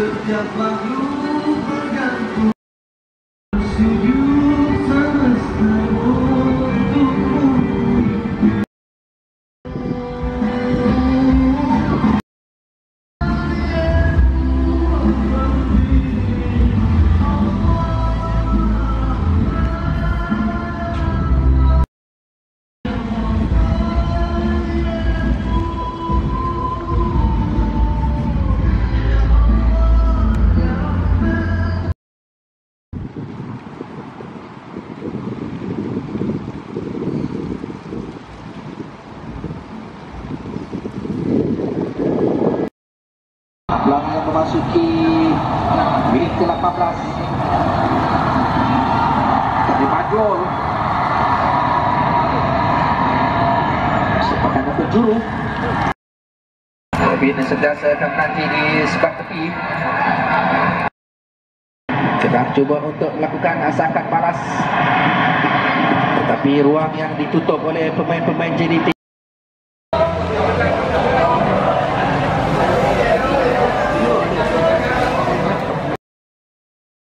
que apague Pelang yang memasuki minit ke-18 Tapi Majul. Sepakan untuk juru. Robin sentiasa akan menanti di sebelah tepi. Sedang cuba untuk melakukan asakan balas. Tetapi ruang yang ditutup oleh pemain-pemain JDT